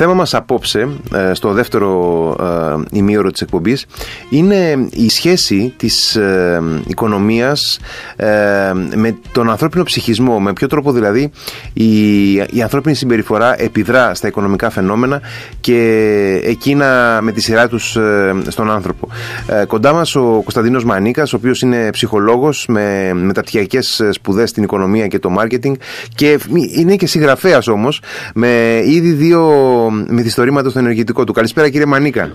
θέμα μας απόψε, ε, στο δεύτερο ε, ημίωρο της εκπομπής, είναι η σχέση της ε, οικονομίας με τον ανθρώπινο ψυχισμό. Με ποιο τρόπο δηλαδή η, η ανθρώπινη συμπεριφορά επιδρά στα οικονομικά φαινόμενα και εκείνα με τη σειρά τους στον άνθρωπο. Κοντά μας ο Κωνσταντίνος Μανίκας, ο οποίος είναι ψυχολόγος με μεταπτυχιακές σπουδές στην οικονομία και το μάρκετινγκ και είναι και συγγραφέας όμως με ήδη δύο μυθιστορήματα στο ενεργητικό του. Καλησπέρα κύριε Μανίκα.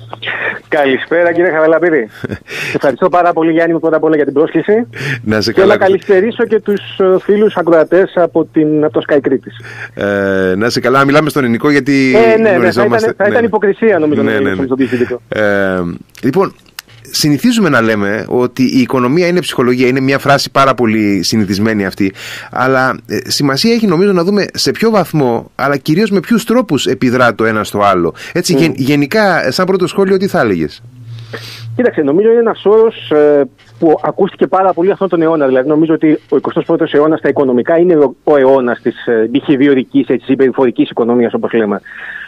Καλησπέρα κύριε Χαβελαπίδη. Ευχαριστώ πάρα πολύ Γιάννη μου πρώτα απ' όλα για την πρόσκληση. Να σε καλά. Και να καλησπερίσω και τους ε, φίλους ακροατές από, την, από το Sky Κρήτης. Ε, να σε καλά, μιλάμε στον ελληνικό γιατί ε, ναι, ναι, θα ήταν, θα ήταν ναι. υποκρισία νομίζω ναι, ναι, ναι. Ε, λοιπόν, συνηθίζουμε να λέμε ότι η οικονομία είναι ψυχολογία. Είναι μια φράση πάρα πολύ συνηθισμένη αυτή. Αλλά ε, σημασία έχει νομίζω να δούμε σε ποιο βαθμό, αλλά κυρίως με ποιους τρόπους επιδρά το ένα στο άλλο. Έτσι, mm. γενικά, σαν πρώτο σχόλιο, τι θα έλεγες; Κοίταξε, νομίζω είναι ένας όρος ε, που ακούστηκε πάρα πολύ αυτόν τον αιώνα. Δηλαδή, νομίζω ότι ο 21ο αιώνας στα οικονομικά είναι ο, ο αιώνας της ε, behaviorική, περιφορικής οικονομίας, όπως λέμε.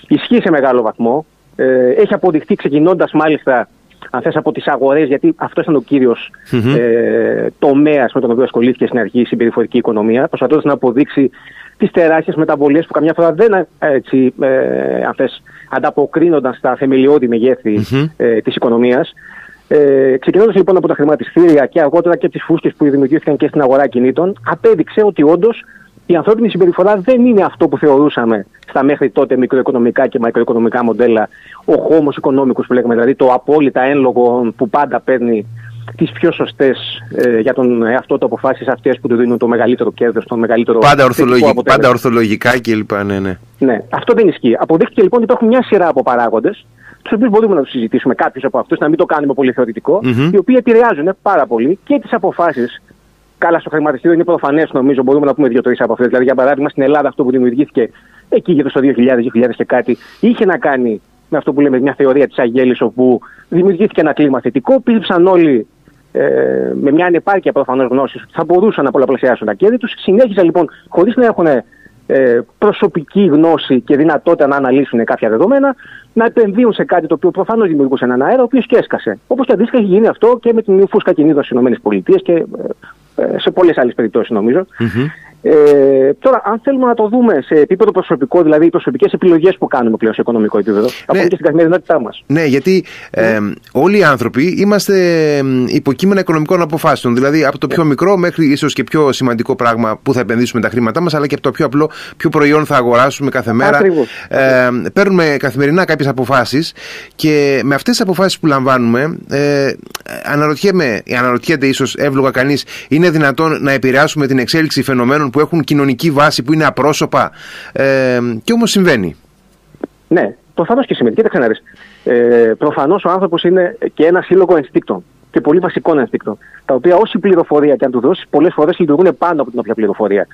Ισχύει σε μεγάλο βαθμό. Ε, έχει αποδειχθεί ξεκινώντας μάλιστα αν θες από τις αγορές, γιατί αυτό ήταν ο κύριος mm-hmm. ε, τομέας με τον οποίο ασχολήθηκε στην αρχή η συμπεριφορική οικονομία, προσπαθώντας να αποδείξει τις τεράστιες μεταβολίες που καμιά φορά δεν ε, έτσι, ε, αν θες, ανταποκρίνονταν στα θεμελιώδη μεγέθη mm-hmm. ε, της οικονομίας. Ε, Ξεκινώντας λοιπόν από τα χρηματιστήρια και αργότερα και τις φούσκες που δημιουργήθηκαν και στην αγορά κινήτων, απέδειξε ότι όντως η ανθρώπινη συμπεριφορά δεν είναι αυτό που θεωρούσαμε στα μέχρι τότε μικροοικονομικά και μακροοικονομικά μοντέλα, ο χώμο οικονομικού που λέγαμε, δηλαδή το απόλυτα ένλογο που πάντα παίρνει τις πιο σωστές ε, για τον εαυτό του αποφάσεις αυτές που του δίνουν το μεγαλύτερο κέρδος, το μεγαλύτερο. Πάντα, ορθολογικ, πάντα ορθολογικά κλπ. Ναι, ναι. ναι, αυτό δεν ισχύει. Αποδείχθηκε λοιπόν ότι υπάρχουν μια σειρά από παράγοντες, τους οποίους μπορούμε να τους συζητήσουμε κάποιους από αυτούς, να μην το κάνουμε πολύ θεωρητικό, mm-hmm. οι οποίοι επηρεάζουν πάρα πολύ και τις αποφάσεις Καλά, στο χρηματιστήριο είναι προφανές, νομίζω, μπορούμε να πούμε δύο-τρεις από αυτές. Δηλαδή, για παράδειγμα, στην Ελλάδα αυτό που δημιουργήθηκε εκεί γύρω στο 2000, 2000 και κάτι, είχε να κάνει με αυτό που λέμε μια θεωρία της Αγέλη, όπου δημιουργήθηκε ένα κλίμα θετικό. Πίστεψαν όλοι ε, με μια ανεπάρκεια προφανώς γνώσης ότι θα μπορούσαν να πολλαπλασιάσουν τα κέρδη τους. Συνέχιζαν λοιπόν, χωρίς να έχουν ε, προσωπική γνώση και δυνατότητα να αναλύσουν κάποια δεδομένα, να επενδύουν σε κάτι το οποίο προφανώς δημιουργούσε έναν αέρα, ο οποίος και έσκασε. Όπως και αντίστοιχα έχει γίνει αυτό και με την φούσκα κινήτων στις ΗΠΑ και ε, ε, σε πολλές άλλες περιπτώσεις νομίζω. Ε, τώρα, αν θέλουμε να το δούμε σε επίπεδο προσωπικό, δηλαδή οι προσωπικές επιλογές που κάνουμε πλέον σε οικονομικό επίπεδο, ναι. ακόμη και στην καθημερινότητά μας. Ναι, γιατί ε, όλοι οι άνθρωποι είμαστε υποκείμενα οικονομικών αποφάσεων. Δηλαδή, από το πιο μικρό μέχρι ίσως και πιο σημαντικό πράγμα που θα επενδύσουμε τα χρήματά μας, αλλά και από το πιο απλό, ποιο προϊόν θα αγοράσουμε κάθε μέρα. Ε, παίρνουμε καθημερινά κάποιες αποφάσεις και με αυτές τις αποφάσεις που λαμβάνουμε, ε, αναρωτιέμαι, αναρωτιέται ίσως εύλογα κανείς, είναι δυνατόν να επηρεάσουμε την εξέλιξη φαινομένων που έχουν κοινωνική βάση, που είναι απρόσωπα. Ε, και όμως συμβαίνει. Ναι, προφανώς και συμβαίνει. Κοίταξε να δει. Ε, προφανώς ο άνθρωπος είναι και ένα σύλλογο ενστίκτων και πολύ βασικών ενστίκτων. Τα οποία όση πληροφορία και αν του δώσεις, πολλές φορές λειτουργούν πάνω από την όποια πληροφορία.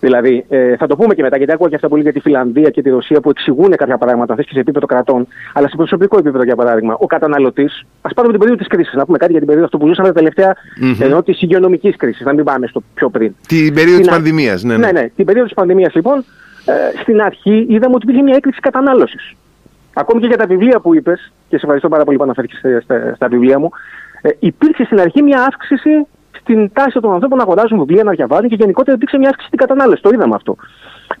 Δηλαδή, ε, θα το πούμε και μετά, γιατί άκουγα και αυτά πολύ για τη Φιλανδία και τη Ρωσία που εξηγούν κάποια πράγματα, θες και σε επίπεδο κρατών, αλλά σε προσωπικό επίπεδο, για παράδειγμα, ο καταναλωτής. Α πάρουμε την περίοδο της κρίσης, να πούμε κάτι για την περίοδο αυτό που ζούσαμε τα τελευταία, mm-hmm. ενώ της υγειονομικής κρίσης, να μην πάμε στο πιο πριν. Την περίοδο της πανδημίας, ναι, ναι. Ναι, ναι. Την περίοδο της πανδημίας, λοιπόν, ε, στην αρχή είδαμε ότι υπήρχε μια έκρηξη κατανάλωσης. Ακόμη και για τα βιβλία που είπες, και σε ευχαριστώ πάρα πολύ που αναφέρθηκε στα, στα, βιβλία μου, ε, υπήρξε στην αρχή μια αύξηση στην τάση των ανθρώπων να αγοράζουν βιβλία, να διαβάζουν και γενικότερα υπήρξε μια αύξηση στην κατανάλωση. Το είδαμε αυτό.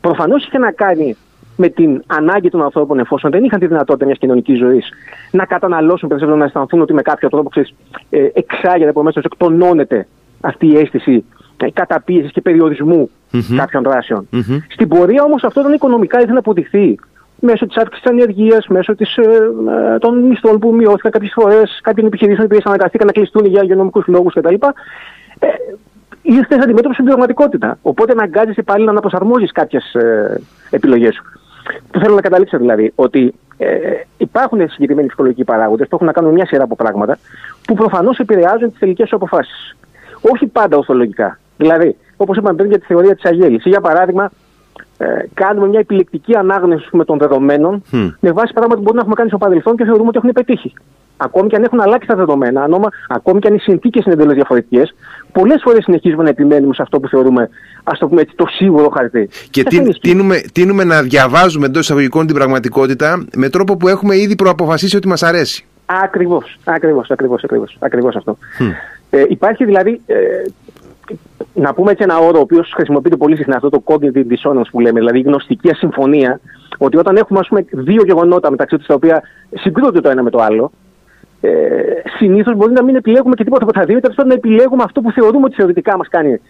Προφανώς είχε να κάνει με την ανάγκη των ανθρώπων, εφόσον δεν είχαν τη δυνατότητα μιας κοινωνικής ζωής, να καταναλώσουν περισσότερο, να αισθανθούν ότι με κάποιο τρόπο ξέρεις, ε, εξάγεται από μέσα εκτονώνεται αυτή η αίσθηση ε, καταπίεσης και περιορισμού mm-hmm. κάποιων δράσεων. Mm-hmm. Στην πορεία όμως αυτό ήταν οικονομικά ήθελε να αποδειχθεί μέσω της αύξησης της ανεργίας, μέσω της, ε, ε, των μισθών που μειώθηκαν κάποιες φορές, κάποιων επιχειρήσεων που αναγκαστήκαν να κλειστούν για υγειονομικούς λόγους κτλ. Ε, ήρθες αντιμέτωπο στην πραγματικότητα. Οπότε αναγκάζεσαι πάλι να αναπροσαρμόζει κάποιες ε, επιλογές σου. Το θέλω να καταλήξω δηλαδή ότι ε, υπάρχουν συγκεκριμένοι ψυχολογικοί παράγοντες που έχουν να κάνουν μια σειρά από πράγματα που προφανώς επηρεάζουν τις τελικές σου αποφάσεις. Όχι πάντα ορθολογικά. Δηλαδή, όπως είπαμε πριν για τη θεωρία της Αγέλης. Για παράδειγμα, ε, κάνουμε μια επιλεκτική ανάγνωση με των δεδομένων mm. με βάση πράγματα που μπορούμε να έχουμε κάνει στο παρελθόν και θεωρούμε ότι έχουν πετύχει. Ακόμη και αν έχουν αλλάξει τα δεδομένα, ακόμη και αν οι συνθήκες είναι εντελώς διαφορετικές, πολλές φορές συνεχίζουμε να επιμένουμε σε αυτό που θεωρούμε, ας το πούμε έτσι, το σίγουρο χαρτί. Και τι, τίνουμε, τίνουμε να διαβάζουμε εντός εισαγωγικών την πραγματικότητα με τρόπο που έχουμε ήδη προαποφασίσει ότι μας αρέσει. Ακριβώς, ακριβώς, ακριβώς, ακριβώς αυτό. Ε, υπάρχει δηλαδή ε, να πούμε έτσι ένα όρο ο οποίος χρησιμοποιείται πολύ συχνά, αυτό το cognitive dissonance που λέμε, δηλαδή η γνωστική ασυμφωνία, ότι όταν έχουμε ας πούμε, δύο γεγονότα μεταξύ τους τα οποία συγκρούνται το ένα με το άλλο, ε, συνήθως μπορεί να μην επιλέγουμε και τίποτα από τα δύο, τέλος να επιλέγουμε αυτό που θεωρούμε ότι θεωρητικά μας κάνει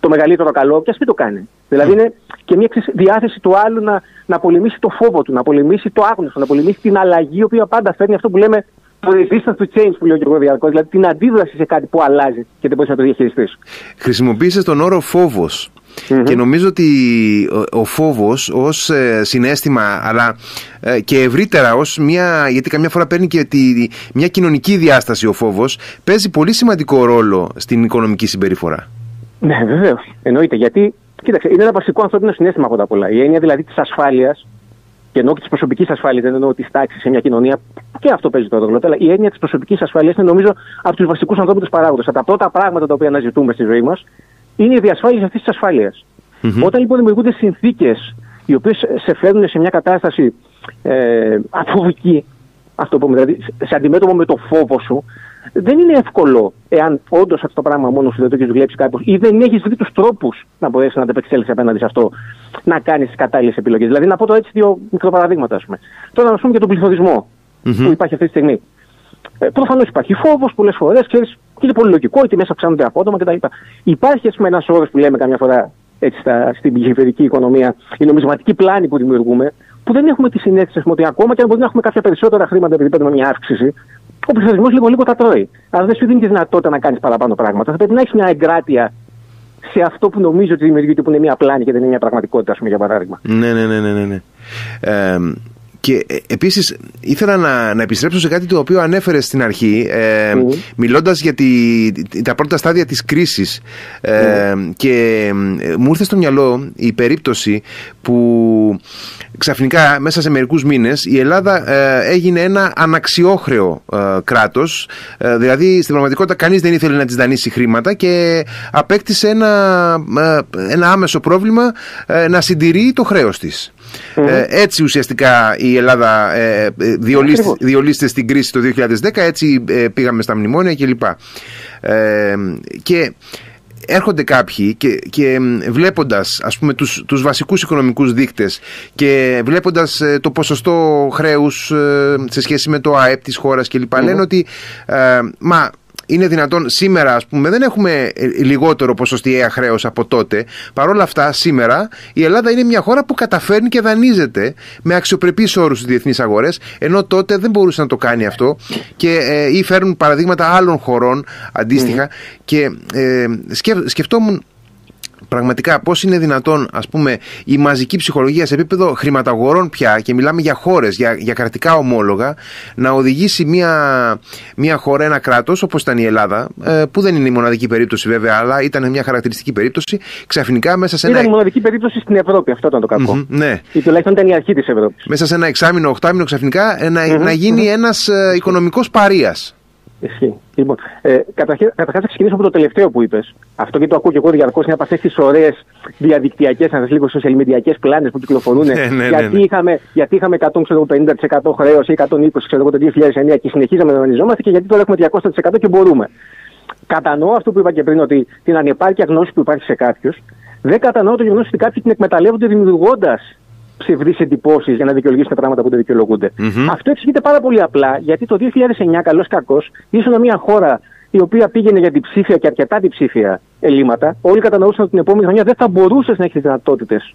το μεγαλύτερο καλό, και ας μην το κάνει. Δηλαδή είναι και μια διάθεση του άλλου να, να πολεμήσει το φόβο του, να πολεμήσει το άγνωστο, να πολεμήσει την αλλαγή, η οποία πάντα φέρνει αυτό που λέμε το resistance to change που λέει ο Γιώργο Διαρκό, δηλαδή την αντίδραση σε κάτι που αλλάζει και δεν μπορείς να το διαχειριστείς. Χρησιμοποίησες τον όρο φόβος. Και νομίζω ότι ο φόβος ως ε, συνέστημα αλλά ε, και ευρύτερα ως μια, γιατί καμιά φορά παίρνει και τη, μια κοινωνική διάσταση ο φόβος παίζει πολύ σημαντικό ρόλο στην οικονομική συμπεριφορά. Ναι βεβαίως. εννοείται γιατί κοίταξε είναι ένα βασικό ανθρώπινο συνέστημα από τα πολλά. Η έννοια δηλαδή της ασφάλειας και ενώ και της προσωπικής ασφάλειας, δεν εννοώ τη τάξη σε μια κοινωνία, και αυτό παίζει το ρόλο. Αλλά η έννοια της προσωπικής ασφάλειας είναι νομίζω από τους βασικούς ανθρώπινους παράγοντες. Από τα πρώτα πράγματα τα οποία αναζητούμε στη ζωή μας είναι η διασφάλιση αυτής της ασφάλειας. Mm-hmm. Όταν λοιπόν δημιουργούνται συνθήκες οι οποίες σε φέρνουν σε μια κατάσταση ε, αφοβική, αυτό πούμε, δηλαδή σε αντιμέτωπο με το φόβο σου, δεν είναι εύκολο εάν όντως αυτό το πράγμα μόνος σου δεν το έχεις δουλέψει κάποιο ή δεν έχεις βρει τους τρόπους να μπορέσεις να αντεπεξέλθει απέναντι σε αυτό, να κάνεις τι κατάλληλες επιλογές. Δηλαδή, να πω το έτσι δύο μικροπαραδείγματα, ας πούμε. Τώρα, να πούμε για τον πληθωρισμό mm-hmm. που υπάρχει αυτή τη στιγμή. Ε, Προφανώς υπάρχει φόβος πολλές φορές, ξέρεις, και είναι πολύ λογικό, οι τιμέ αυξάνονται απότομα κτλ. Υπάρχει, ας πούμε, ένας όρος που λέμε καμιά φορά έτσι, στα, στην περιφερική οικονομία, η νομισματική πλάνη που δημιουργούμε, που δεν έχουμε τη συνέστηση ότι ακόμα και αν μπορεί να έχουμε κάποια περισσότερα χρήματα επειδή παίρνουμε μια αύξηση, ο πληθωρισμό λίγο λίγο τα τρώει. Αλλά δεν σου δίνει τη δυνατότητα να κάνεις παραπάνω πράγματα. Θα πρέπει να έχεις μια εγκράτεια σε αυτό που νομίζω ότι δημιουργείται, που είναι μια πλάνη και δεν είναι μια πραγματικότητα, ας πούμε, για παράδειγμα. Ναι, ναι, ναι, ναι. ναι. ναι. Ε, και ε, επίσης ήθελα να, να επιστρέψω σε κάτι το οποίο ανέφερε στην αρχή ε, mm. μιλώντας για τη, τα πρώτα στάδια της κρίσης. Ε, και ε, μου ήρθε στο μυαλό η περίπτωση που ξαφνικά μέσα σε μερικούς μήνες η Ελλάδα έγινε ένα αναξιόχρεο κράτος. Δηλαδή στην πραγματικότητα κανείς δεν ήθελε να της δανείσει χρήματα και απέκτησε ένα, ένα άμεσο πρόβλημα να συντηρεί το χρέος της. Ε, έτσι ουσιαστικά η Ελλάδα ε, διολύστε, στην κρίση το 2010, έτσι ε, πήγαμε στα μνημόνια κλπ. Ε, και έρχονται κάποιοι και, και βλέποντας ας πούμε τους, τους βασικούς οικονομικούς δείκτες και βλέποντας ε, το ποσοστό χρέους σε σχέση με το ΑΕΠ της χώρας κλπ. Mm-hmm. λένε ότι μα είναι δυνατόν σήμερα, ας πούμε, δεν έχουμε ε, λιγότερο ποσοστιαία χρέος από τότε. Παρ' όλα αυτά, σήμερα η Ελλάδα είναι μια χώρα που καταφέρνει και δανείζεται με αξιοπρεπείς όρους στις διεθνείς αγορές, ενώ τότε δεν μπορούσε να το κάνει αυτό και ε, ή φέρνουν παραδείγματα άλλων χωρών αντίστοιχα. Και ε, σκεφτόμουν πραγματικά πώς είναι δυνατόν ας πούμε η μαζική ψυχολογία σε επίπεδο χρηματαγορών πια και μιλάμε για χώρες, για, για κρατικά ομόλογα να οδηγήσει μια, μια χώρα, ένα κράτος όπως ήταν η Ελλάδα ε, που δεν είναι η μοναδική περίπτωση βέβαια αλλά ήταν μια χαρακτηριστική περίπτωση ξαφνικά μέσα σε ένα... Ήταν η μοναδική περίπτωση στην Ευρώπη αυτό ήταν το κακό. Mm-hmm, ναι. Ή τουλάχιστον ήταν η αρχή της Ευρώπης. Μέσα σε ένα εξάμεινο, οχτάμινο ξαφνικά ε, να, mm-hmm, να γίνει mm-hmm. ένας ε, οικονομικός παρείας. Ισχύει. Λοιπόν, ε, Καταρχάς θα ξεκινήσω από το τελευταίο που είπες. Αυτό και το ακούω και εγώ διαρκώς είναι από αυτές τις ωραίες διαδικτυακές, αν λίγο social media πλάνες που κυκλοφορούν. Ναι, ναι, γιατί, ναι, είχαμε, γιατί είχαμε 150% χρέος ή 120% ξέρω, το 2009 και συνεχίζαμε να δανειζόμαστε και γιατί τώρα έχουμε 200% και μπορούμε. Κατανοώ αυτό που είπα και πριν, ότι την ανεπάρκεια γνώσης που υπάρχει σε κάποιους. Δεν κατανοώ το γεγονός ότι κάποιοι την εκμεταλλεύονται δημιουργώντας ψευδείς εντυπώσεις για να δικαιολογήσουν τα πράγματα που δεν δικαιολογούνται. Mm-hmm. Αυτό εξηγείται πάρα πολύ απλά γιατί το 2009, καλός κακός, ήσουν μια χώρα η οποία πήγαινε για την ψήφια και αρκετά ψήφια ελλείμματα. Όλοι κατανοούσαν ότι την επόμενη χρονιά δεν θα μπορούσες να έχεις τις δυνατότητες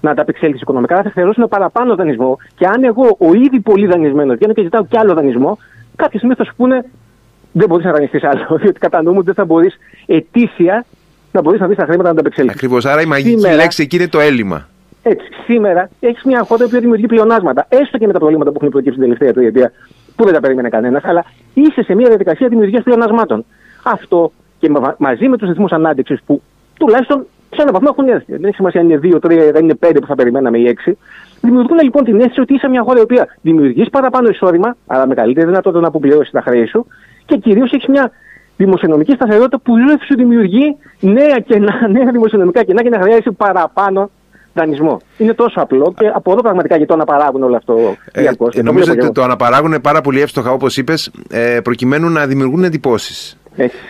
να ανταπεξέλθεις οικονομικά. Θα θεωρούσαν παραπάνω δανεισμό. Και αν εγώ, ο ήδη πολύ δανεισμένος, βγαίνω και ζητάω κι άλλο δανεισμό, κάποια στιγμή θα σου πούνε δεν μπορείς να δανειστείς άλλο. Διότι κατανοούμε ότι δεν θα μπορείς ετήσια να μπορείς να δεις τα χρήματα να ανταπεξέλθεις. Ακριβώς. Άρα η μαγική Σήμερα, λέξη εκεί είναι το έλλειμμα. Έτσι, σήμερα έχεις μια χώρα που δημιουργεί πλεονάσματα. Έστω και με τα προβλήματα που έχουν προκύψει την τελευταία τριετία, που δεν τα περίμενε κανένας, αλλά είσαι σε μια διαδικασία δημιουργίας πλεονασμάτων. Αυτό και μαζί με τους ρυθμούς ανάπτυξης που τουλάχιστον σε έναν βαθμό έχουν έρθει. Δεν έχει σημασία αν είναι δύο, τρία, δεν είναι πέντε που θα περιμέναμε ή έξι. Δημιουργούν λοιπόν την αίσθηση ότι είσαι μια χώρα η οποία δημιουργείς παραπάνω εισόδημα, αλλά με καλύτερη δυνατότητα να αποπληρώσει τα χρέη σου και κυρίως έχεις μια δημοσιονομική σταθερότητα που δεν σου δημιουργεί νέα, κενά, νέα δημοσιονομικά κενά και να χρειάζεσαι παραπάνω δανεισμό. Είναι τόσο απλό και από εδώ πραγματικά γιατί το αναπαράγουν όλο αυτό. Ε, ε, νομίζω ότι το αναπαράγουν πάρα πολύ εύστοχα, όπως είπες, ε, προκειμένου να δημιουργούν εντυπώσεις.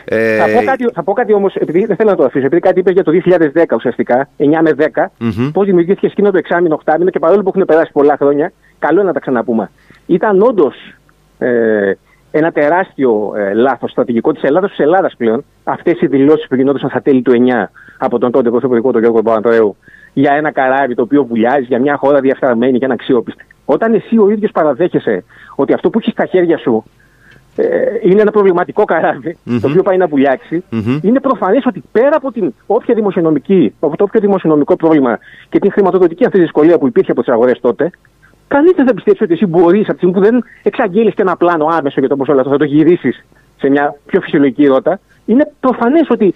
Ε, θα, πω κάτι, θα πω κάτι όμως, επειδή δεν θέλω να το αφήσω, επειδή κάτι είπες για το 2010 ουσιαστικά, 9 με 10, mm-hmm. πώς δημιουργήθηκε εκείνο το εξάμεινο, οκτάμινο και παρόλο που έχουν περάσει πολλά χρόνια, καλό είναι να τα ξαναπούμε. Ήταν όντως ε, ένα τεράστιο ε, λάθος στρατηγικό της Ελλάδας, της Ελλάδας πλέον, αυτές οι δηλώσεις που γινόντουσαν στα τέλη του 9 από τον τότε πρωθυπουργό, τον Γιώργο Παπανδρέου, για ένα καράβι το οποίο βουλιάζει, για μια χώρα διαφθαρμένη και αναξιόπιστη. Όταν εσύ ο ίδιος παραδέχεσαι ότι αυτό που έχεις στα χέρια σου ε, είναι ένα προβληματικό καράβι, mm-hmm. το οποίο πάει να βουλιάξει, mm-hmm. είναι προφανές ότι πέρα από την όποια δημοσιονομική, από το όποιο δημοσιονομικό πρόβλημα και την χρηματοδοτική αυτή δυσκολία που υπήρχε από τις αγορές τότε, κανείς δεν θα πιστέψει ότι εσύ μπορείς από τη στιγμή που δεν εξαγγείλει και ένα πλάνο άμεσο για το πώ όλα αυτά θα το γυρίσεις σε μια πιο φυσιολογική ρότα. Είναι προφανές ότι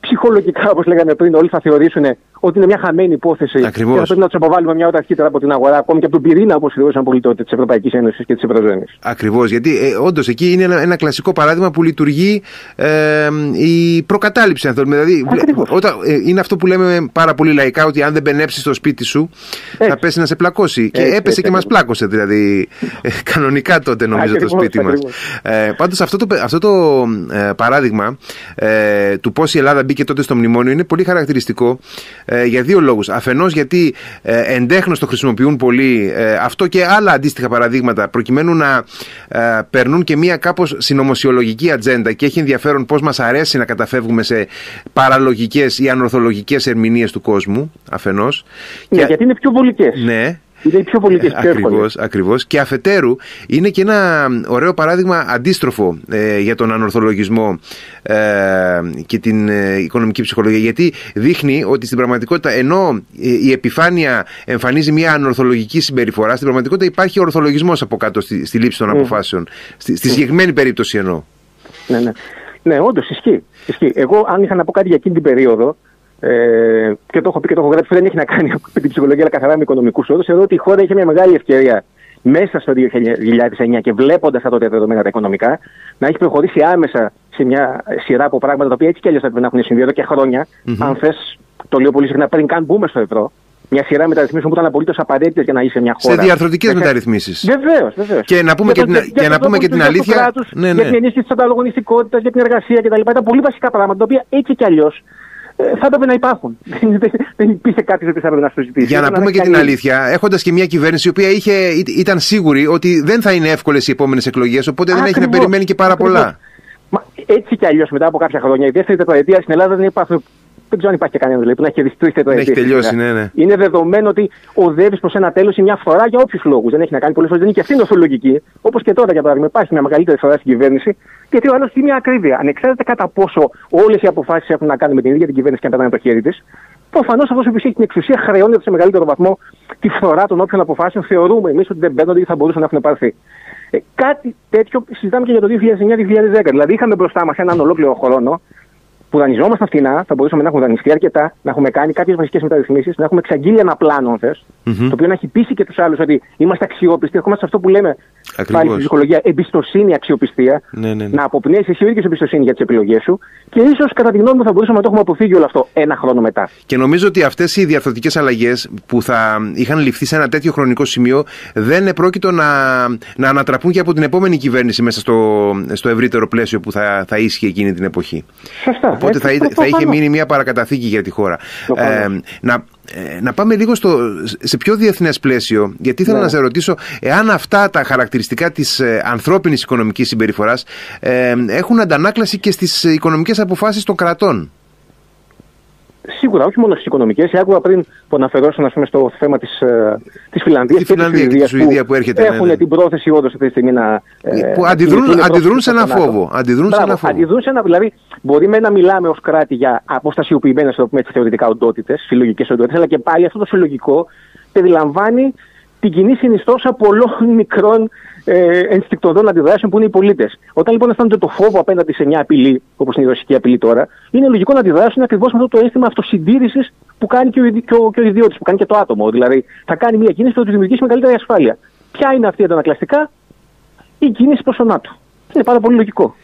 ψυχολογικά, όπως λέγανε πριν, όλοι θα θεωρήσουν ότι είναι μια χαμένη υπόθεση Ακριβώς. και θα πρέπει να τους αποβάλουμε μια ώρα αρχίτερα από την αγορά, ακόμη και από τον πυρήνα, όπως θεωρούσαν πολλοί τότε της Ευρωπαϊκής Ένωσης και της Ευρωζώνης. Ακριβώς, γιατί ε, όντως εκεί είναι ένα, ένα, κλασικό παράδειγμα που λειτουργεί ε, η προκατάληψη, αν θέλουμε. Δηλαδή, όταν, ε, είναι αυτό που λέμε πάρα πολύ λαϊκά, ότι αν δεν μπενέψει στο σπίτι σου, έτσι. θα πέσει να σε πλακώσει. και έπεσε έτσι, και μας πλάκωσε, δηλαδή. Ε, κανονικά τότε, νομίζω, ακριβώς, το σπίτι μας. Ε, Πάντως, αυτό το, αυτό το ε, παράδειγμα ε, του πώς η Ελλάδα μπήκε τότε στο μνημόνιο είναι πολύ χαρακτηριστικό ε, για δύο λόγους. Αφενός γιατί ε, εντέχνω το χρησιμοποιούν πολύ ε, αυτό και άλλα αντίστοιχα παραδείγματα προκειμένου να ε, περνούν και μία κάπως συνωμοσιολογική ατζέντα και έχει ενδιαφέρον πώς μας αρέσει να καταφεύγουμε σε παραλογικές ή ανορθολογικές ερμηνείες του κόσμου αφενός. Ναι, και... γιατί είναι πιο βολικές. Ναι, είναι οι πιο πολιτικέ πιο Ακριβώς, ακριβώς. Και αφετέρου είναι και ένα ωραίο παράδειγμα αντίστροφο ε, για τον ανορθολογισμό ε, και την ε, οικονομική ψυχολογία. Γιατί δείχνει ότι στην πραγματικότητα ενώ η επιφάνεια εμφανίζει μια ανορθολογική συμπεριφορά, στην πραγματικότητα υπάρχει ορθολογισμός από κάτω στη, στη λήψη των mm. αποφάσεων. Στη, στη συγκεκριμένη περίπτωση εννοώ. Ναι, ναι. Ναι, όντως ισχύει. ισχύει. Εγώ, αν είχα να πω κάτι για εκείνη την περίοδο, ε, και το έχω πει και το έχω γράψει, δεν έχει να κάνει με την ψυχολογία, αλλά καθαρά με οικονομικούς όρους. Εδώ ότι η χώρα είχε μια μεγάλη ευκαιρία μέσα στο 2009 και βλέποντας τα τότε δεδομένα τα οικονομικά, να έχει προχωρήσει άμεσα σε μια σειρά από πράγματα τα οποία έτσι κι αλλιώς θα πρέπει να έχουν συμβεί εδώ και χρόνια. Mm-hmm. Αν θες, το λέω πολύ συχνά, πριν καν μπούμε στο ευρώ. Μια σειρά μεταρρυθμίσεων που ήταν απολύτως απαραίτητες για να είσαι μια χώρα. Σε διαρθρωτικές μεταρρυθμίσεις. Βεβαίως, βεβαίως. Και να πούμε και, και, την, και να πούμε και την αλήθεια. Κράτους, ναι, ναι. Για την ενίσχυση της ανταγωνιστικότητας, για την εργασία κτλ. Ήταν πολύ βασικά πράγματα τα οποία έτσι κι αλλιώς ε, θα έπρεπε να υπάρχουν. δεν υπήρχε κάτι που θα έπρεπε να συζητήσει. Για να πούμε και την αλήθεια, έχοντας και μια κυβέρνηση η οποία είχε, ήταν σίγουρη ότι δεν θα είναι εύκολες οι επόμενες εκλογές, οπότε δεν έχει να περιμένει και πάρα πολλά. Μα έτσι κι αλλιώς μετά από κάποια χρόνια, η δεύτερη τετραετία στην Ελλάδα δεν υπάρχει δεν ξέρω αν υπάρχει κανένας δηλαδή, που να έχει ρηστεί τετραετία. Έχει τελειώσει, ναι, ναι. Είναι δεδομένο ότι οδεύεις προς ένα τέλος ή μια φορά για όποιους λόγους. Δεν έχει να κάνει πολλές φορές, δεν είναι και αυτή ορθολογική. Όπως και τώρα για παράδειγμα, υπάρχει μια μεγαλύτερη φορά στην κυβέρνηση, γιατί ο άλλος είναι μια ακρίβεια. Ανεξάρτητα κατά πόσο όλες οι αποφάσεις έχουν να κάνουν με την ίδια την κυβέρνηση και να περνάνε το χέρι της, προφανώς αυτός που έχει την εξουσία χρεώνεται σε μεγαλύτερο βαθμό τη φορά των όποιων αποφάσεων θεωρούμε εμείς ότι δεν παίρνονται ή θα μπορούσαν να έχουν πάρθει. Ε, κάτι τέτοιο συζητάμε και για το 2009-2010. Δηλαδή είχαμε μπροστά μας έναν ολόκληρο χρόνο που δανειζόμασταν φτηνά, θα μπορούσαμε να έχουμε δανειστεί αρκετά, να έχουμε κάνει κάποιες βασικές μεταρρυθμίσεις, να έχουμε εξαγγείλει ένα πλάνο, αν θες, mm-hmm. το οποίο να έχει πείσει και τους άλλους ότι είμαστε αξιόπιστοι. Έχουμε σε αυτό που λέμε Ακριβώς. πάλι στη ψυχολογία εμπιστοσύνη, αξιοπιστία. Ναι, ναι, ναι. Να αποπνέεις εσύ ο ίδιος εμπιστοσύνη για τις επιλογές σου και ίσως κατά τη γνώμη μου θα μπορούσαμε να το έχουμε αποφύγει όλο αυτό ένα χρόνο μετά. Και νομίζω ότι αυτές οι διαρθρωτικές αλλαγές που θα είχαν ληφθεί σε ένα τέτοιο χρονικό σημείο δεν επρόκειτο να, να ανατραπούν και από την επόμενη κυβέρνηση μέσα στο, στο ευρύτερο πλαίσιο που θα, θα ίσχυε εκείνη την εποχή. Σωστά. Οπότε θα, θα είχε μείνει μια παρακαταθήκη για τη χώρα. Ε, να, ε, να πάμε λίγο στο, σε πιο διεθνές πλαίσιο, γιατί ήθελα ναι. να σε ρωτήσω εάν αυτά τα χαρακτηριστικά της ε, ανθρώπινης οικονομικής συμπεριφοράς ε, έχουν αντανάκλαση και στις οικονομικές αποφάσεις των κρατών; Σίγουρα όχι μόνο στις οικονομικές. Άκουγα πριν που αναφερόσαν πούμε, στο θέμα της της Φιλανδίας και της Σουηδία που, που έρχεται. Έχουν ναι, ναι. την πρόθεση όντως αυτή τη στιγμή να. Ε, που αντιδρούν, αντιδρούν σε ένα φόβο. Αντιδρούν σε ένα φόβο. Αντιδρούν σε ένα, δηλαδή, μπορεί με να μιλάμε ως κράτη για αποστασιοποιημένες θεωρητικά οντότητες, συλλογικές οντότητες, αλλά και πάλι αυτό το συλλογικό περιλαμβάνει την κοινή συνιστόσα πολλών μικρών ε, ενστικτοδών αντιδράσεων που είναι οι πολίτες. Όταν λοιπόν αισθάνονται το φόβο απέναντι σε μια απειλή, όπως είναι η ρωσική απειλή τώρα, είναι λογικό να αντιδράσουν ακριβώς με αυτό το αίσθημα αυτοσυντήρησης που κάνει και ο, και ο, και ο ιδιώτης, που κάνει και το άτομο. Δηλαδή θα κάνει μια κίνηση που θα του δημιουργήσει μεγαλύτερη ασφάλεια. Ποια είναι αυτή αντανακλαστικά, η κίνηση προς τον ΝΑΤΟ. Είναι πάρα πολύ λογικό.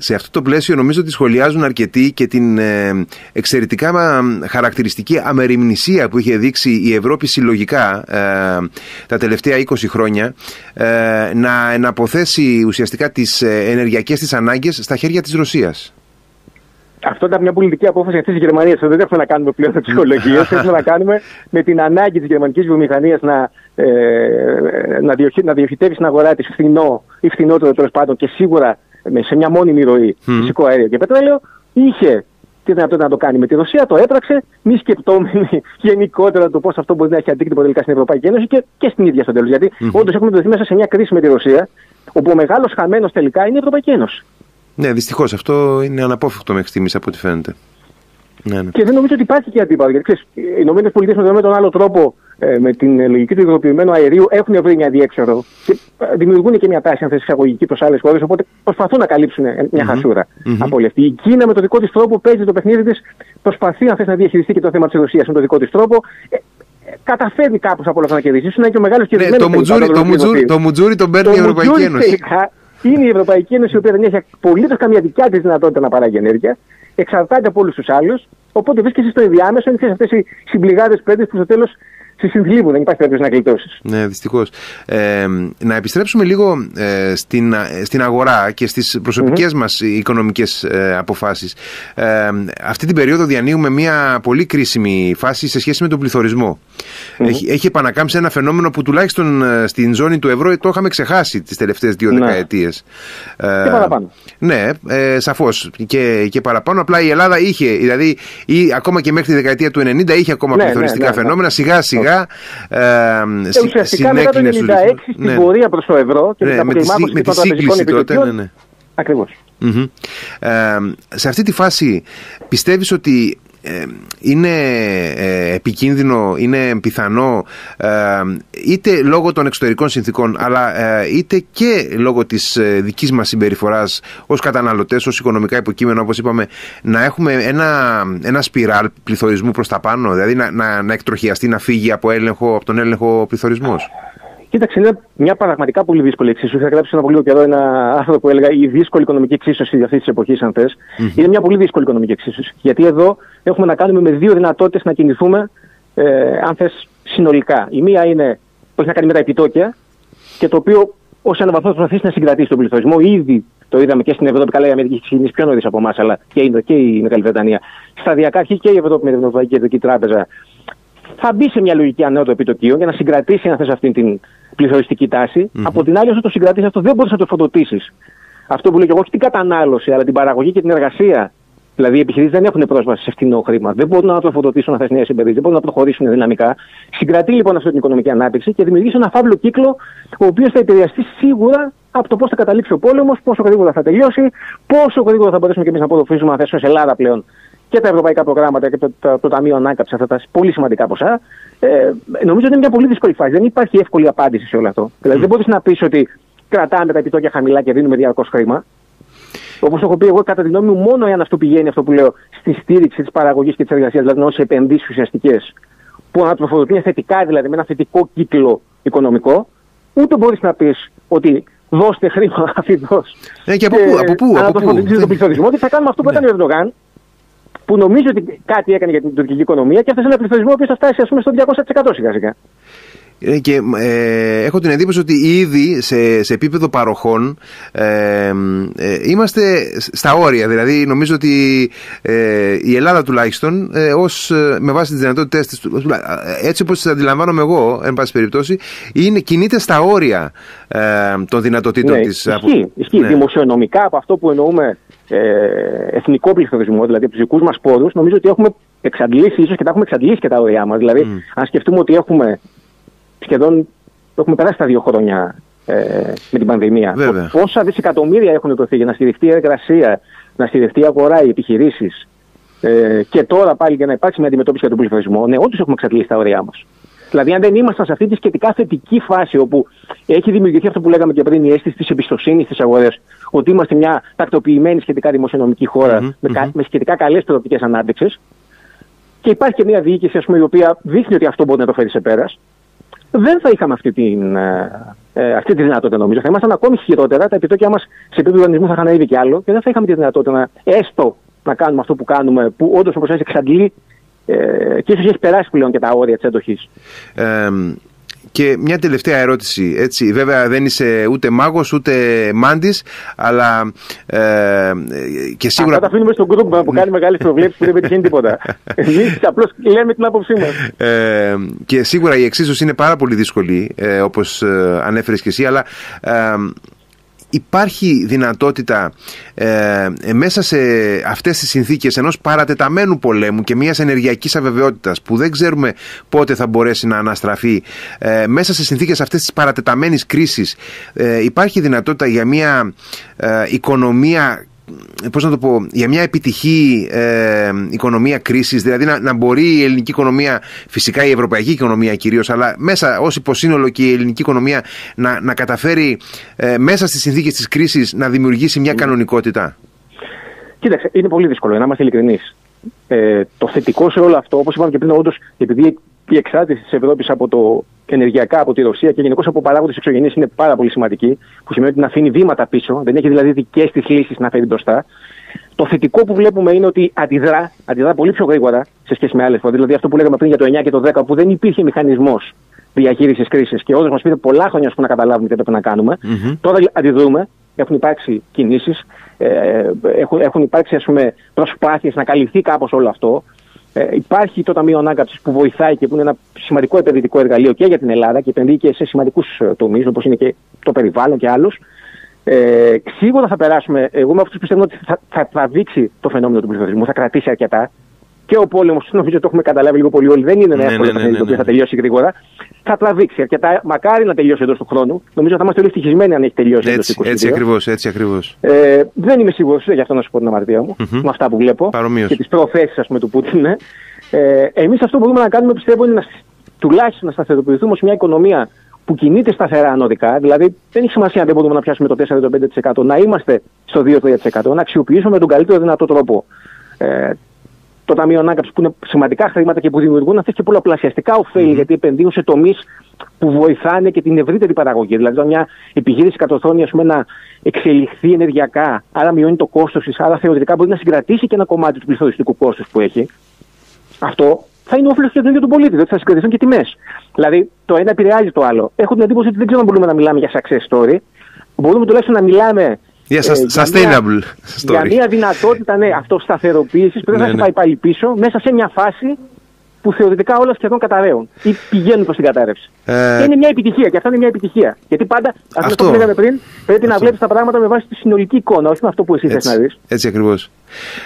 Σε αυτό το πλαίσιο νομίζω ότι σχολιάζουν αρκετοί και την ε, εξαιρετικά χαρακτηριστική αμεριμνησία που είχε δείξει η Ευρώπη συλλογικά ε, τα τελευταία 20 χρόνια ε, να εναποθέσει ουσιαστικά τις ενεργειακές της ανάγκες στα χέρια της Ρωσίας. Αυτό ήταν μια πολιτική απόφαση αυτής της Γερμανίας. Δεν έχουμε να κάνουμε πλέον με ψυχολογία. Έχουμε να κάνουμε με την ανάγκη της γερμανικής βιομηχανίας να, ε, να, διοχη, να διοχετεύει στην αγορά της φθηνό ή φθηνότερο τέλος πάντων και σίγουρα σε μια μόνιμη ροή mm. φυσικό αέριο και πετρέλαιο. Είχε τη δυνατότητα να το κάνει με τη Ρωσία, το έπραξε, μη σκεπτόμενοι γενικότερα το πώς αυτό μπορεί να έχει αντίκτυπο τελικά στην Ευρωπαϊκή Ένωση και, και στην ίδια στο τέλος. Γιατί mm-hmm. όντως έχουμε βρεθεί μέσα σε μια κρίση με τη Ρωσία, όπου ο μεγάλος χαμένος τελικά είναι η Ευρωπαϊκή Ένωση. Ναι, δυστυχώς αυτό είναι αναπόφευκτο μέχρι στιγμής από ό,τι φαίνεται. Ναι, ναι. Και δεν νομίζω ότι υπάρχει και αντίπαλο. Γιατί ξέρεις, οι Ηνωμένες Πολιτείες με τον άλλο τρόπο, ε, με την λογική του υγροποιημένου αερίου, έχουν βρει μια διέξοδο και ε, δημιουργούν και μια τάση αν θες, εισαγωγική προς άλλες χώρες. Οπότε προσπαθούν να καλύψουν μια mm-hmm. χασούρα mm-hmm. από όλη αυτή. Η Κίνα με τον δικό της τρόπο παίζει το παιχνίδι της, προσπαθεί αν θες, να διαχειριστεί και το θέμα της Ρωσίας με τον δικό της τρόπο. Ε, ε καταφέρει κάπως από όλα αυτά να κερδίσει. Είναι και ο μεγάλος κερδισμένο. Ναι, το, μουτζούρι, το, μουτζούρι, το μουτζούρι τον παίρνει η Ευρωπαϊκή Ένωση είναι η Ευρωπαϊκή Ένωση, η οποία δεν έχει απολύτως καμία δικιά της δυνατότητα να παράγει ενέργεια, εξαρτάται από όλους τους άλλους. Οπότε βρίσκεσαι στο ενδιάμεσο, είναι αυτές οι συμπληγάδες πέντε που στο τέλος σε συνθλίβουν. Δεν υπάρχει περίπτωση να γλιτώσει. Ναι, δυστυχώς. Ε, να επιστρέψουμε λίγο ε, στην, ε, στην αγορά και στις προσωπικές mm-hmm. μας οικονομικές ε, αποφάσεις. Ε, αυτή την περίοδο διανύουμε μια πολύ κρίσιμη φάση σε σχέση με τον πληθωρισμό. Έχει, έχει επανακάμψει ένα φαινόμενο που τουλάχιστον ε, στην ζώνη του ευρώ το είχαμε ξεχάσει τις τελευταίες δύο ναι. δεκαετίες. Και παραπάνω. Ναι, ε, σαφώς. Και, και παραπάνω. Απλά η Ελλάδα είχε, δηλαδή, ή, ακόμα και μέχρι τη δεκαετία του 90 είχε ακόμα ναι, πληθωριστικά ναι, ναι, ναι. φαινόμενα. Σιγά σιγά σιγά ε, και ουσιαστικά μετά το 1996 στην ναι. πορεία προς το ευρώ και ναι, με, τη, με τη σύγκληση τότε. Ναι, ναι. Ακριβώς. Mm-hmm. Ε, σε αυτή τη φάση πιστεύεις ότι ε, είναι ε, επικίνδυνο, είναι πιθανό ε, είτε λόγω των εξωτερικών συνθήκων αλλά είτε και λόγω της δικής μας συμπεριφοράς ως καταναλωτές, ως οικονομικά υποκείμενο όπως είπαμε να έχουμε ένα, ένα σπιράλ πληθωρισμού προς τα πάνω δηλαδή να, να, να εκτροχιαστεί, να φύγει από, έλεγχο, από τον έλεγχο πληθωρισμός. Κοίταξε, είναι μια πραγματικά πολύ δύσκολη εξίσωση. Είχα γράψει ένα πολύ λίγο καιρό ένα άρθρο που έλεγα Η δύσκολη οικονομική εξίσωση αυτής της εποχής, αν θες. Mm-hmm. Είναι μια πολύ δύσκολη οικονομική εξίσωση. Γιατί εδώ έχουμε να κάνουμε με δύο δυνατότητες να κινηθούμε, ε, αν θες, συνολικά. Η μία είναι που έχει να κάνει με τα επιτόκια και το οποίο ως ένα βαθμό προσπαθείς να συγκρατήσεις τον πληθωρισμό. Ήδη το είδαμε και στην Ευρώπη, καλά η Αμερική έχει ξεκινήσει πιο νωρίς από εμάς, αλλά και η, και η Μεγάλη Βρετανία. Σταδιακά αρχίζει και η Ευρώπη με την Ευρωπαϊκή Κεντρική Τράπεζα θα μπει σε μια λογική ανώτατο επιτοκίου για να συγκρατήσει, αν θες, αυτή την πληθωριστική τάση. Mm-hmm. Από την άλλη, όσο το συγκρατήσεις αυτό, δεν μπορείς να το φωτοτήσεις. Αυτό που λέω και εγώ, όχι την κατανάλωση, αλλά την παραγωγή και την εργασία. Δηλαδή, οι επιχειρήσεις δεν έχουν πρόσβαση σε φθηνό χρήμα. Δεν μπορούν να το φωτοτήσουν αυτές τι νέες επενδύσει, δεν μπορούν να προχωρήσουν δυναμικά. Συγκρατεί λοιπόν αυτή την οικονομική ανάπτυξη και δημιουργείς ένα φαύλο κύκλο, ο οποίος θα επηρεαστεί σίγουρα από το πώς θα καταλήξει ο πόλεμος, πόσο γρήγορα θα τελειώσει, πόσο γρήγορα θα μπορέσουμε και εμείς να απορροφήσουμε, αν θέσουμε σε Ελλάδα πλέον και τα ευρωπαϊκά προγράμματα και το, το, το Ταμείο Ανάκαμψη, αυτά τα πολύ σημαντικά ποσά. Ε, νομίζω ότι είναι μια πολύ δύσκολη φάση. Δεν υπάρχει εύκολη απάντηση σε όλο αυτό. Δηλαδή δεν μπορείς να πεις ότι κρατάμε τα επιτόκια χαμηλά και δίνουμε διαρκώς χρήμα. Όπως έχω πει εγώ, κατά τη γνώμη μου, μόνο εάν αυτό πηγαίνει αυτό που λέω στη στήριξη της παραγωγής και της εργασίας, δηλαδή ως επενδύσεις ουσιαστικές, που να τροφοδοτούν θετικά, δηλαδή με ένα θετικό κύκλο οικονομικό, ούτε μπορείς να πεις ότι δώστε χρήμα αφιδό. Ε, και από πού, από πού, από πού; τον πληθωρισμό, ότι θα κάνουμε αυτό που ναι. έκανε ο Ερντογάν, που νομίζω ότι κάτι έκανε για την τουρκική οικονομία και έφτασε ένα πληθωρισμό που θα φτάσει ας πούμε, στο 200% σιγά σιγά. Ε, και ε, έχω την εντύπωση ότι ήδη σε, σε επίπεδο παροχών ε, ε, είμαστε στα όρια. Δηλαδή νομίζω ότι ε, η Ελλάδα τουλάχιστον ως, με βάση τις δυνατότητες της, έτσι όπως τις αντιλαμβάνομαι εγώ εν πάση περιπτώσει είναι, κινείται στα όρια των δυνατοτήτων ναι, της. Ισχύει, ισχύει. Ναι. δημοσιονομικά από αυτό που εννοούμε εθνικό πληθωρισμό, δηλαδή από τους δικούς μας πόρου, νομίζω ότι έχουμε εξαντλήσει, ίσως και τα έχουμε εξαντλήσει και τα όρια μας. Δηλαδή, αν σκεφτούμε ότι έχουμε σχεδόν έχουμε περάσει τα δύο χρόνια ε, με την πανδημία. Βέβαια. Πόσα δισεκατομμύρια έχουν δοθεί για να στηριχτεί η εργασία, να στηριχτεί η αγορά, οι επιχειρήσεις. Ε, και τώρα πάλι για να υπάρξει μια αντιμετώπιση για τον πληθωρισμό, ναι, όντως έχουμε εξαντλήσει τα όρια μας. Δηλαδή, αν δεν ήμασταν σε αυτή τη σχετικά θετική φάση όπου έχει δημιουργηθεί αυτό που λέγαμε και πριν, η αίσθηση της εμπιστοσύνης στις αγορές, ότι είμαστε μια τακτοποιημένη σχετικά δημοσιονομική χώρα Μμμ, με, κα- μμμ. με σχετικά καλές προοπτικές ανάπτυξης, και υπάρχει και μια διοίκηση ας πούμε, η οποία δείχνει ότι αυτό μπορεί να το φέρει σε πέρας, δεν θα είχαμε αυτή, την, ε, ε, αυτή τη δυνατότητα νομίζω. Θα ήμασταν ακόμη χειρότερα. Τα επιτόκια μας σε επίπεδο δανεισμού θα είχαν ήδη κι άλλο και δεν θα είχαμε τη δυνατότητα να έστω να κάνουμε αυτό που κάνουμε, που όντως όπως έτσι εξαντλεί ε, και ίσως έχει περάσει πλέον και τα όρια της έντοχης. Ε, και μια τελευταία ερώτηση. Έτσι, βέβαια δεν είσαι ούτε μάγος ούτε μάντης, αλλά ε, και σίγουρα... Αυτά τα αφήνουμε στο group που κάνει μεγάλες προβλέψεις που δεν πετυχαίνει τίποτα. Εμείς απλώς λέμε την άποψή μας. Ε, και σίγουρα η εξίσωση είναι πάρα πολύ δύσκολη, ε, όπως ε, ανέφερες και εσύ, αλλά ε, υπάρχει δυνατότητα ε, ε, μέσα σε αυτές τις συνθήκες ενός παρατεταμένου πολέμου και μιας ενεργειακής αβεβαιότητας που δεν ξέρουμε πότε θα μπορέσει να αναστραφεί ε, μέσα σε συνθήκες αυτές της παρατεταμένης κρίσης ε, υπάρχει δυνατότητα για μια ε, οικονομία πώς να το πω, για μια επιτυχή ε, οικονομία κρίσης, δηλαδή να, να μπορεί η ελληνική οικονομία, φυσικά η ευρωπαϊκή οικονομία κυρίως, αλλά μέσα ως υποσύνολο και η ελληνική οικονομία να, να καταφέρει ε, μέσα στις συνθήκες της κρίσης να δημιουργήσει μια κανονικότητα; Κοίταξε, είναι πολύ δύσκολο, να είμαστε ειλικρινείς. Ε, το θετικό σε όλο αυτό, όπως είπαμε και πριν, όντως, επειδή η εξάρτηση της Ευρώπης από το ενεργειακά από τη Ρωσία και γενικώς από παράγοντες εξωγενείς είναι πάρα πολύ σημαντική, που σημαίνει ότι να αφήνει βήματα πίσω, δεν έχει δηλαδή δικές της λύσεις να φέρει μπροστά. Το θετικό που βλέπουμε είναι ότι αντιδρά, αντιδρά πολύ πιο γρήγορα σε σχέση με άλλες φορέ. Δηλαδή αυτό που λέγαμε πριν για το 9 και το 10, που δεν υπήρχε μηχανισμός διαχείρισης κρίσης και όντω μας πήρε πολλά χρόνια ώστε να καταλάβουμε τι έπρεπε να κάνουμε. Μμμ. Τώρα αντιδρούμε, έχουν υπάρξει κινήσεις, ε, έχουν, έχουν υπάρξει ας πούμε, προσπάθειες να καλυφθεί κάπως όλο αυτό. Ε, υπάρχει το Ταμείο Ανάκαμψης που βοηθάει και που είναι ένα σημαντικό επενδυτικό εργαλείο και για την Ελλάδα και επενδύει και σε σημαντικούς τομείς όπως είναι και το περιβάλλον και άλλους. Ε, σίγουρα θα περάσουμε. Εγώ με αυτούς που πιστεύω ότι θα, θα, θα δείξει το φαινόμενο του πληθωρισμού, θα κρατήσει αρκετά. Και ο πόλεμος, νομίζω ότι το έχουμε καταλάβει λίγο πολύ όλοι, δεν είναι ένα Ναι, εύκολο ναι, ναι, παιχνίδι ναι, το οποίο ναι. θα τελειώσει γρήγορα. Θα τραβήξει αρκετά. Μακάρι να τελειώσει εντός του χρόνου. Νομίζω θα είμαστε όλοι ευτυχισμένοι αν έχει τελειώσει εντός Έτσι, του 2022. έτσι ακριβώς, έτσι ακριβώς. Ε, δεν είμαι σίγουρος, ούτε γι' αυτό να σου πω την αμαρτία μου, Μμμ. με αυτά που βλέπω Παρομοίως. και τις προθέσεις του Πούτιν. Ε, ε, Εμείς αυτό που μπορούμε να κάνουμε, πιστεύω, είναι να, σ- τουλάχιστον να σταθεροποιηθούμε ως μια οικονομία που κινείται σταθερά ανωδικά. Δηλαδή, δεν έχει σημασία αν δεν μπορούμε να πιάσουμε το 4-5%, να είμαστε στο 2-3%, να αξιοποιήσουμε με τον καλύτερο δυνατό τρόπο ε, το Ταμείο Ανάκαμψης που είναι σημαντικά χρήματα και που δημιουργούν αυτές και πολλαπλασιαστικά ωφέλη, γιατί επενδύουν σε τομείς που βοηθάνε και την ευρύτερη παραγωγή. Δηλαδή, όταν μια επιχείρηση κατορθώνει ας πούμε, να εξελιχθεί ενεργειακά, άρα μειώνει το κόστος της, άρα θεωρητικά μπορεί να συγκρατήσει και ένα κομμάτι του πληθωριστικού κόστους που έχει. Αυτό θα είναι όφελος και τον ίδιο τον πολίτη, διότι θα συγκρατηθούν και τιμές. Δηλαδή, το ένα επηρεάζει το άλλο. Έχω την εντύπωση ότι δεν ξέρω αν μπορούμε να μιλάμε για success story. Μπορούμε τουλάχιστον να μιλάμε Yeah, ε, sus- για sustainable μια- story. Για μια δυνατότητα ναι, αυτοσταθεροποίησης που δεν Ναι, θα σε ναι. πάει πάλι πίσω μέσα σε μια φάση που θεωρητικά όλα σχεδόν καταραίουν ή πηγαίνουν προς την κατάρρευση. Ε, Και είναι μια επιτυχία και αυτό είναι μια επιτυχία. Γιατί πάντα, αυτό, Αυτό. που λέγαμε πριν, πρέπει να Αυτό. βλέπεις τα πράγματα με βάση τη συνολική εικόνα, όχι με αυτό που εσύ θες να έτσι, δεις. έτσι ακριβώς.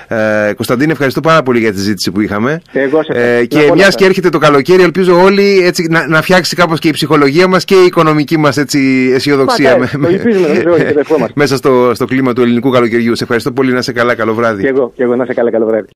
Ε, Κωνσταντίνε, ευχαριστώ πάρα πολύ για τη συζήτηση που είχαμε. Εγώ σε Ε, ευχαριστώ. και Να μια πολλά και έρχεται το καλοκαίρι, ελπίζω όλοι έτσι, να, να φτιάξει κάπως και η ψυχολογία μας και η οικονομική μας έτσι, αισιοδοξία Μακάρι, το ελπίζουμε, νομίζω, όχι, το δεχόμαστε. μέσα στο, στο κλίμα του ελληνικού καλοκαιριού. Σε ευχαριστώ πολύ, να είσαι καλά, καλό βράδυ. Και εγώ, και εγώ να σε καλά, καλό βράδυ.